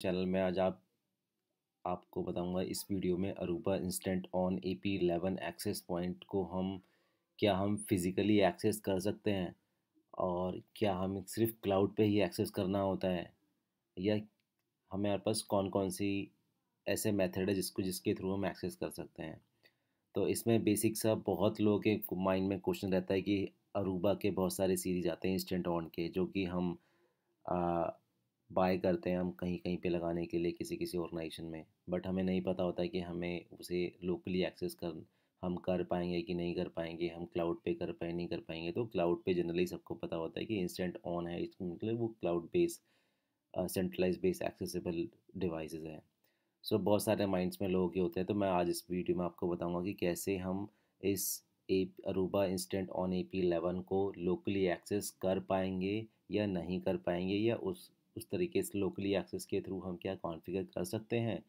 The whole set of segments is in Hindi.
चैनल में आज आप, आपको बताऊँगा इस वीडियो में Aruba instant on A P eleven access point को हम, क्या हम फिज़िकली एक्सेस कर सकते हैं? और क्या हमें सिर्फ़ क्लाउड पे ही एक्सेस करना होता है? या हमारे पास कौन कौन सी ऐसे मेथड है जिसको, जिसके थ्रू हम एक्सेस कर सकते हैं? तो इसमें बेसिक सा बहुत लोगों के माइंड में क्वेश्चन रहता है कि अरूबा के बहुत सारे सीरीज़ आते हैं इंस्टेंट ऑन के, जो कि हम बाय करते हैं हम कहीं कहीं पे लगाने के लिए किसी किसी ऑर्गेनाइजेशन में। बट हमें नहीं पता होता है कि हमें उसे लोकली एक्सेस कर हम कर पाएँगे कि नहीं कर पाएँगे हम क्लाउड पे कर पाए नहीं कर पाएँगे। तो क्लाउड पे जनरली सबको पता होता है कि इंस्टेंट ऑन है इसका मतलब वो cloud base centralize base accessible devices है। सो so, बहुत सारे माइंड्स में लोगों के होते हैं। तो मैं आज इस वीडियो में आपको बताऊँगा कि कैसे हम इस A Aruba instant on A P eleven को लोकली एक्सेस कर पाएँगे या नहीं कर पाएँगे या उस उस तरीके से लोकली एक्सेस के थ्रू हम क्या कॉन्फ़िगर कर सकते हैं?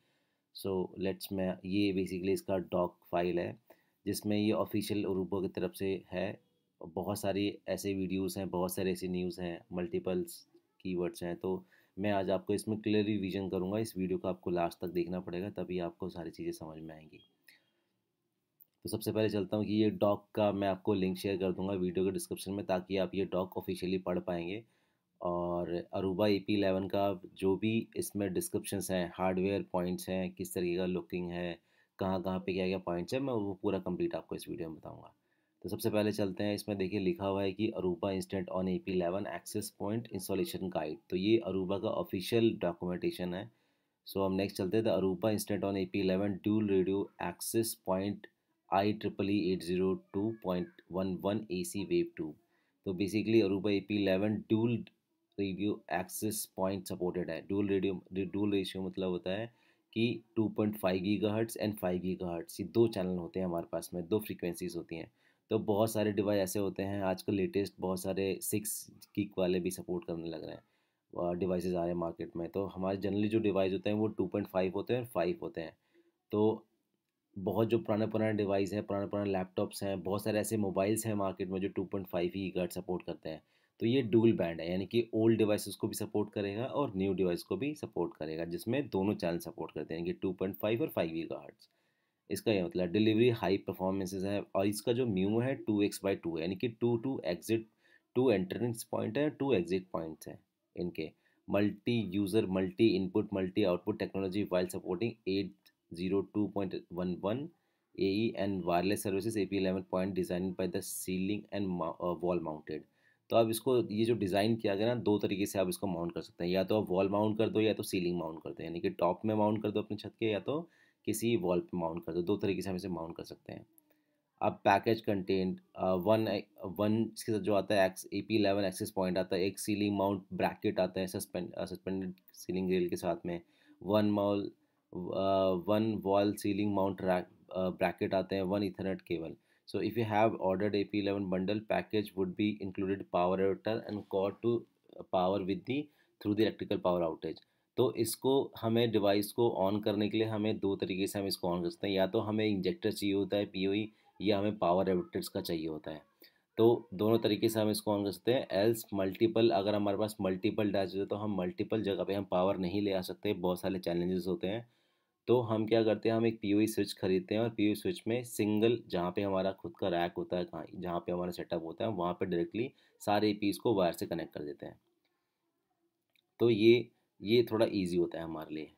सो so, लेट्स मैं ये बेसिकली इसका डॉक फ़ाइल है जिसमें ये ऑफिशियल अरूबा की तरफ़ से है। बहुत सारी ऐसे वीडियोस हैं बहुत सारे ऐसी न्यूज़ हैं मल्टीपल्स कीवर्ड्स हैं। तो मैं आज आपको इसमें क्लियरली विजन करूँगा। इस वीडियो को आपको लास्ट तक देखना पड़ेगा तभी आपको सारी चीज़ें समझ में आएँगी। तो सबसे पहले चलता हूँ कि ये डॉक का मैं आपको लिंक शेयर कर दूँगा वीडियो के डिस्क्रिप्शन में ताकि आप ये डॉक ऑफिशियली पढ़ पाएँगे। और अरूबा ए पी एलेवन का जो भी इसमें डिस्क्रिप्शन हैं हार्डवेयर पॉइंट्स हैं, किस तरीके का लुकिंग है, कहाँ कहाँ पे क्या क्या पॉइंट्स हैं, मैं वो पूरा कंप्लीट आपको इस वीडियो में बताऊँगा। तो सबसे पहले चलते हैं, इसमें देखिए लिखा हुआ है कि Aruba instant on A P eleven access point installation guide तो ये अरूबा का ऑफिशियल डॉक्यूमेंटेशन है। सो हम नेक्स्ट चलते हैं the Aruba instant on A P eleven dual radio access point I triple E eight zero two point one one A C wave two तो basically Aruba A P eleven dual radio access point supported है। डूल रेडियो डूल रेशियो मतलब होता है कि 2.5 पॉइंट हर्ट्स एंड 5 हर्ट्स ये दो चैनल होते हैं हमारे पास में, दो फ्रीक्वेंसीज होती हैं। तो बहुत सारे डिवाइस ऐसे होते हैं, आजकल लेटेस्ट बहुत सारे सिक्स गिग वाले भी सपोर्ट करने लग रहे हैं डिवाइसेस आ रहे हैं मार्केट में। तो हमारे जनरली जो डिवाइस होते हैं वो 2.5 होते हैं और फाइव होते हैं। तो बहुत जो पुराने पुराने डिवाइस हैं, पुराने पुराने लैपटॉप्स हैं, बहुत सारे ऐसे मोबाइल्स हैं मार्केट में जो टू पॉइंट फाइव ही गर्ट सपोर्ट करते हैं। तो ये डुअल बैंड है, यानी कि ओल्ड डिवाइसेस को भी सपोर्ट करेगा और न्यू डिवाइस को भी सपोर्ट करेगा, जिसमें दोनों चैनल सपोर्ट करते हैं कि टू पॉइंट फाइव और फाइव गा हर्ट्स इसका ये मतलब डिलीवरी हाई परफॉर्मेंसेज है और इसका जो म्यू है टू एक्स बाई टू है, यानी कि two two exit, two entrance point है, टू एग्जिट पॉइंट्स हैं इनके। Multi user, multi input, multi output technology while supporting eight zero two point one one A and wireless services A P eleven point design by the ceiling and wall mounted तो आप इसको ये जो डिज़ाइन किया गया ना, दो तरीके से आप इसको माउंट कर सकते हैं। या तो आप वॉल माउंट कर दो या तो सीलिंग माउंट कर दो, यानी कि टॉप में माउंट कर दो अपने छत के या तो किसी वॉल पे माउंट कर दो। दो तरीके से हम इसे माउंट कर सकते हैं। अब पैकेज कंटेंट वन वन इसके साथ जो आता है, X, A P eleven access point आता है, एक सीलिंग माउंट ब्रैकेट आता है सस्पेंड सस्पेंडेड सीलिंग रेल के साथ में। One mall one wall ceiling mount bracket आते हैं, one ethernet cable. If you have ordered A P eleven bundle package would be included power adapter and cord to power with the through the electrical power outage तो इसको हमें डिवाइस को ऑन करने के लिए हमें दो तरीके से हम इसको ऑन कर सकते हैं। या तो हमें इंजेक्टर चाहिए होता है पी या हमें पावर एवटर्स का चाहिए होता है। तो दोनों तरीके से हम इसको ऑन कर सकते हैं। एल्स मल्टीपल अगर हमारे पास मल्टीपल डैच है तो हम मल्टीपल जगह पे हम पावर नहीं ले आ सकते। बहुत सारे चैलेंजेस होते हैं। तो हम क्या करते हैं, हम एक पी स्विच खरीदते हैं और पीओई स्विच में सिंगल जहाँ पे हमारा खुद का रैक होता है कहाँ, जहाँ पे हमारा सेटअप होता है, वहाँ पे डायरेक्टली सारे पीस को वायर से कनेक्ट कर देते हैं। तो ये ये थोड़ा इजी होता है हमारे लिए।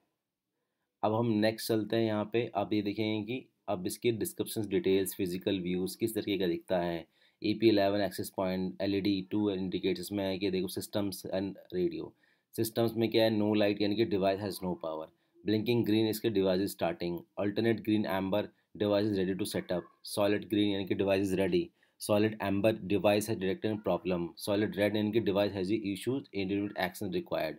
अब हम नेक्स्ट चलते हैं यहाँ पे। अब ये देखेंगे कि अब इसके डिस्क्रिप्शन डिटेल्स फ़िज़िकल व्यूज़ किस तरीके का दिखता है। A P eleven access point L E D two indicators में है कि देखो सिस्टम्स एंड रेडियो सिस्टम्स में क्या है नो लाइट यानी कि device has no power blinking green इसके device starting alternate green amber device ready to setup solid green यानी कि device ready solid amber device है डिटेक्टेड प्रॉब्लम सॉलिड रेड यानी कि device has issues individual action required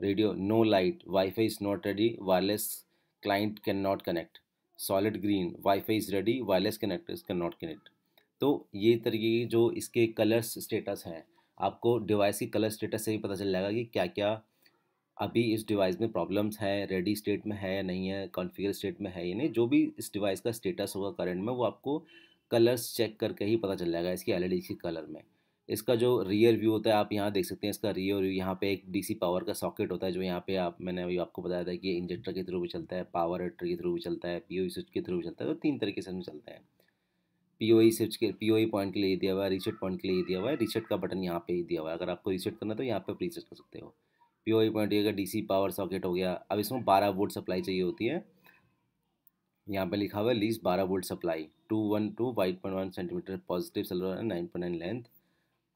radio no light wifi is not ready wireless client can not connect solid green wifi is ready wireless connectors can not connect तो ये तरीके की जो इसके कलर्स स्टेटस हैं, आपको डिवाइस की कलर स्टेटस से ही पता चल जाएगा कि क्या क्या अभी इस डिवाइस में प्रॉब्लम्स है, रेडी स्टेट में है या नहीं है, कॉन्फ़िगर स्टेट में है या नहीं, जो भी इस डिवाइस का स्टेटस होगा करंट में, वो आपको कलर्स चेक करके ही पता चल जाएगा इसकी एल की कलर में। इसका जो रियर व्यू होता है, आप यहाँ देख सकते हैं इसका रियर व्यू, यहाँ पे एक डीसी पावर का सॉकेट होता है, जो यहाँ पे आप, मैंने अभी आपको बताया था कि इंजेक्टर के थ्रू भी चलता है, पावर एडर के थ्रू भी चलता है पी स्विच के थ्रू भी चलता है तो तीन तरीके से हम चलते हैं। पीओई स्विच के, पीओई पॉइंट के लिए दिया हुआ है, रीसेट पॉइंट के लिए दिया हुआ है, रीसेट का बटन यहाँ पे ही दिया हुआ है, अगर आपको रीसेट करना तो यहाँ पे रीसेट कर सकते हो। पी पॉइंट ये डी पावर सॉकेट हो गया, अब इसमें बारह वोल्ट सप्लाई चाहिए होती है। यहाँ पे लिखा हुआ है लीज बारह volt supply two one two five point one centimeter positive है नाइन पॉइंट नाइन लेंथ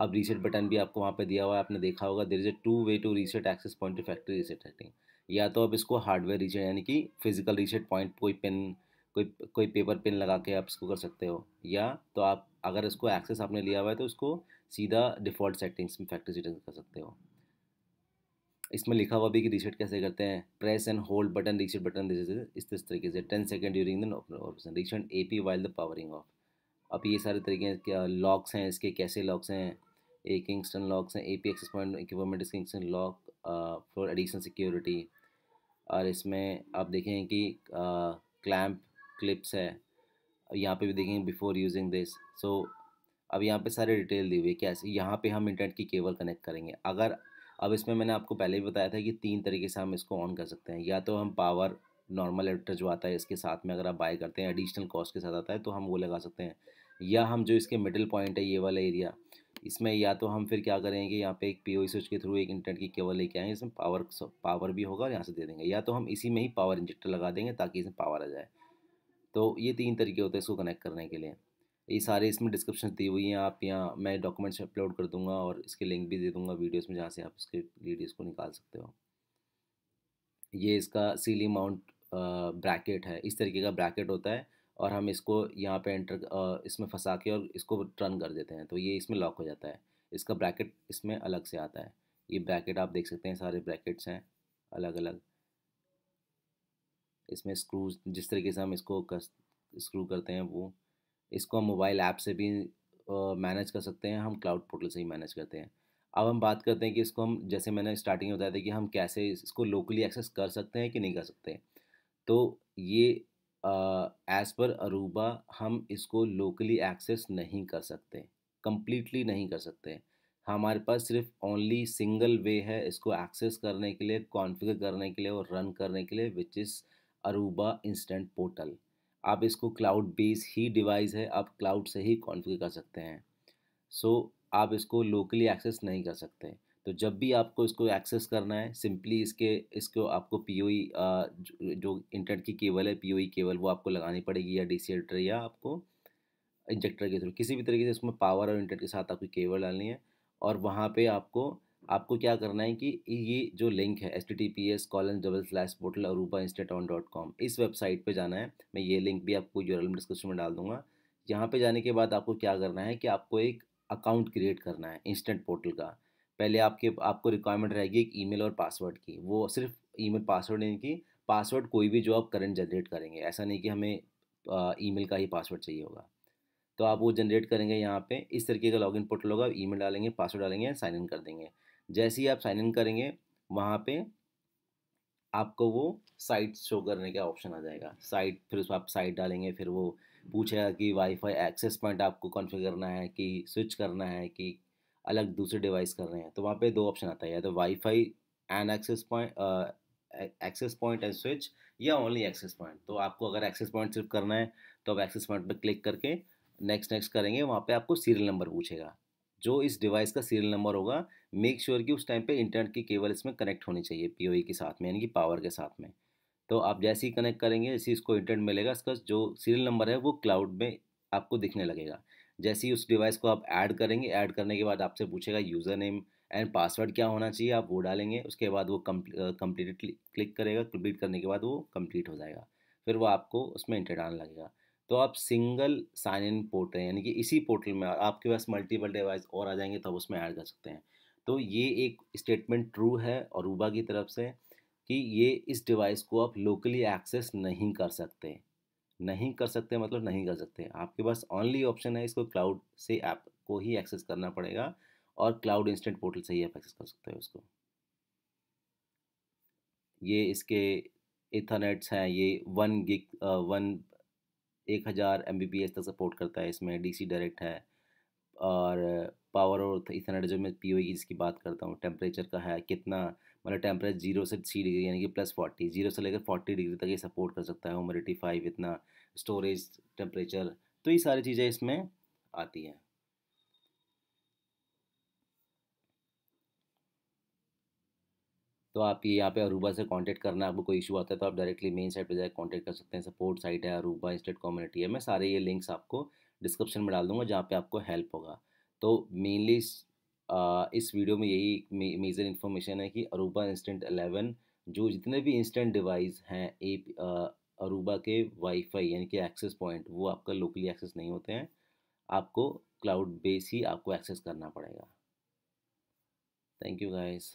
अब रीसेट बटन भी आपको वहाँ पे दिया हुआ है, आपने देखा होगा there is a two way to reset access point to factory reset setting या तो अब इसको हार्डवेयर रीसेट यानी कि फ़िज़िकल रीसेट पॉइंट कोई पेन कोई कोई पेपर पेन लगा के आप इसको कर सकते हो। या तो आप, अगर इसको एक्सेस आपने लिया हुआ है तो उसको सीधा डिफ़ॉल्ट सेटिंग्स में फैक्ट्री सेटिंग कर सकते हो। इसमें लिखा हुआ भी कि रीसेट कैसे करते हैं? Press and hold button reset button इस इस तरीके से। Ten second during operation reset A P while the powering off अब ये सारे तरीके क्या लॉक्स हैं, इसके कैसे लॉक्स हैं? ए किंगस्टन लॉक्स हैं A P access point equipment Kingston lock for additional security और इसमें आप देखें कि क्लैम्प क्लिप्स है। यहाँ पे भी देखेंगे बिफोर यूजिंग दिस सो अब यहाँ पे सारे डिटेल दी हुई है, कैसे, यहाँ पे हम इंटरनेट की केबल कनेक्ट करेंगे। अगर अब इसमें मैंने आपको पहले ही बताया था कि तीन तरीके से हम इसको ऑन कर सकते हैं। या तो हम पावर नॉर्मल एडिटर जो आता है, इसके साथ में अगर आप बाय करते हैं एडिशनल कॉस्ट के साथ आता है तो हम वो लगा सकते हैं। या हम जो इसके मिडिल पॉइंट है, ये वाला एरिया इसमें या तो हम फिर क्या करेंगे, यहाँ पे एक पी स्विच के थ्रू एक इंटरनेट की केबल लेके आएँगे इसमें पावर पावर भी होगा और यहाँ से दे देंगे। या तो हम इसी में ही पावर इंजेक्टर लगा देंगे ताकि इसमें पावर आ जाए। तो ये तीन तरीके होते हैं इसको कनेक्ट करने के लिए। ये सारे इसमें डिस्क्रिप्शन दी हुई हैं, आप यहाँ मैं डॉक्यूमेंट्स अपलोड कर दूँगा और इसके लिंक भी दे दूँगा वीडियोस में जहाँ से आप इसके वीडियोस को निकाल सकते हो। ये इसका सीली माउंट ब्रैकेट है। इस तरीके का ब्रैकेट होता है और हम इसको यहाँ पे एंटर इसमें फंसा के और इसको टर्न कर देते हैं। तो ये इसमें लॉक हो जाता है। इसका ब्रैकेट इसमें अलग से आता है। ये ब्रैकेट आप देख सकते हैं, सारे ब्रैकेट्स हैं अलग अलग इसमें स्क्रूज जिस तरीके से हम इसको स्क्रू करते हैं वो इसको हम मोबाइल ऐप से भी मैनेज कर सकते हैं, हम क्लाउड पोर्टल से ही मैनेज करते हैं। अब हम बात करते हैं कि इसको हम, जैसे मैंने स्टार्टिंग में बताया था कि हम कैसे इसको लोकली एक्सेस कर सकते हैं कि नहीं कर सकते तो ये एज़ पर अरूबा हम इसको लोकली एक्सेस नहीं कर सकते कम्प्लीटली नहीं कर सकते। हमारे पास सिर्फ़ ओनली सिंगल वे है इसको एक्सेस करने के लिए, कॉन्फ़िगर करने के लिए और रन करने के लिए, which is Aruba instant portal. आप इसको क्लाउड बेस ही डिवाइस है आप क्लाउड से ही कॉन्फ़िगर कर सकते हैं। सो so, आप इसको लोकली एक्सेस नहीं कर सकते। तो जब भी आपको इसको एक्सेस करना है सिंपली इसके इसको आपको पी जो इंटरनेट की केबल है पी केबल वो आपको लगानी पड़ेगी या डी या आपको इंजेक्टर के थ्रू किसी भी तरीके से इसमें पावर और इंटरनेट के साथ आपकी केबल डालनी है और वहाँ पे आपको आपको क्या करना है कि ये जो लिंक है H T T P S colon double slash portal Aruba instant on dot com इस वेबसाइट पे जाना है। मैं ये लिंक भी आपको यूरल डिस्क्रिप्शन में डाल दूँगा। यहाँ पे जाने के बाद आपको क्या करना है कि आपको एक अकाउंट क्रिएट करना है इंस्टेंट पोर्टल का। पहले आपके, आपको रिक्वायरमेंट रहेगी एक ईमेल और पासवर्ड की। वो सिर्फ़ ईमेल पासवर्ड नहीं कि पासवर्ड कोई भी जो आप करंट जनरेट करेंगे। ऐसा नहीं कि हमें ईमेल का ही पासवर्ड चाहिए होगा। तो आप वो जनरेट करेंगे यहाँ पे। इस तरीके का लॉगिन पोर्टल होगा। ईमेल डालेंगे पासवर्ड डालेंगे साइन इन कर देंगे। जैसे ही आप साइन इन करेंगे, वहाँ पे आपको वो साइट शो करने का ऑप्शन आ जाएगा। साइट फिर उसमें आप साइट डालेंगे, फिर वो पूछेगा कि वाईफाई एक्सेस पॉइंट आपको कॉन्फ़िगर करना है, कि स्विच करना है, कि अलग दूसरे डिवाइस कर रहे हैं। तो वहाँ पे दो ऑप्शन आता है, या तो wifi and access point access point and switch या ओनली एक्सेस पॉइंट तो आपको अगर एक्सेस पॉइंट सिर्फ़ करना है तो आप एक्सेस पॉइंट पर क्लिक करके नेक्स्ट नेक्स्ट करेंगे, वहाँ पे आपको सीरियल नंबर पूछेगा। जो इस डिवाइस का सीरियल नंबर होगा मेक श्योर sure कि उस टाइम पे इंटरनेट की केबल इसमें कनेक्ट होनी चाहिए पीओई के साथ में, यानी कि पावर के साथ में। तो आप जैसे ही कनेक्ट करेंगे, जैसे इसको इंटरनेट मिलेगा, इसका जो सीरियल नंबर है, वो क्लाउड में आपको दिखने लगेगा। जैसे ही उस डिवाइस को आप ऐड करेंगे, ऐड करने के बाद आपसे पूछेगा यूज़र नेम एंड पासवर्ड क्या होना चाहिए, आप वो डालेंगे, उसके बाद वो कंप्लीट क्लिक करेगा कंप्लीट करने के बाद वो कंप्लीट हो जाएगा। फिर वो आपको उसमें इंटर डालने लगेगा। तो आप सिंगल साइन इन पोर्टल यानी कि इसी पोर्टल में, आपके पास मल्टीपल डिवाइस और आ जाएँगे, तब उसमें ऐड कर सकते हैं। तो ये एक स्टेटमेंट ट्रू है और की तरफ़ से कि ये इस डिवाइस को आप लोकली एक्सेस नहीं कर सकते। नहीं कर सकते मतलब नहीं कर सकते। आपके पास ऑनली ऑप्शन है, इसको क्लाउड से ऐप को ही एक्सेस करना पड़ेगा और क्लाउड इंस्टेंट पोर्टल से ही आप एक्सेस कर सकते हैं उसको ये इसके इथरनेट्स हैं, ये वन गिग वन एक हज़ार एम तक सपोर्ट करता है इसमें डी सी डायरेक्ट है और पावर और इथरनेट जो मैं पी की जिसकी बात करता हूँ, टेम्परेचर का है कितना मतलब टेम्परेचर ज़ीरो से थ्री डिग्री यानी कि प्लस फोर्टी, ज़ीरो से लेकर फोर्टी डिग्री तक ये सपोर्ट कर सकता है, ह्यूमिडिटी फाइव इतना, स्टोरेज टेम्परेचर तो ये सारी चीज़ें इसमें आती हैं। तो आप ये यहाँ पे अरूबा से कांटेक्ट करना, आपको कोई इशू आता है तो आप डायरेक्टली मेन साइट पे जाकर कांटेक्ट कर सकते हैं, सपोर्ट साइट है अरूबा इंस्टेट कम्युनिटी है, मैं सारे ये लिंक्स आपको डिस्क्रिप्शन में डाल दूँगा जहाँ पे आपको हेल्प होगा। तो मेनली इस वीडियो में यही मेजर इन्फॉर्मेशन है कि अरूबा इंस्टेंट एलेवन जो जितने भी इंस्टेंट डिवाइस हैं ए अरूबा के वाईफाई यानी कि एक्सेस पॉइंट वो आपका लोकली एक्सेस नहीं होते हैं। आपको क्लाउड बेस ही आपको एक्सेस करना पड़ेगा। Thank you guys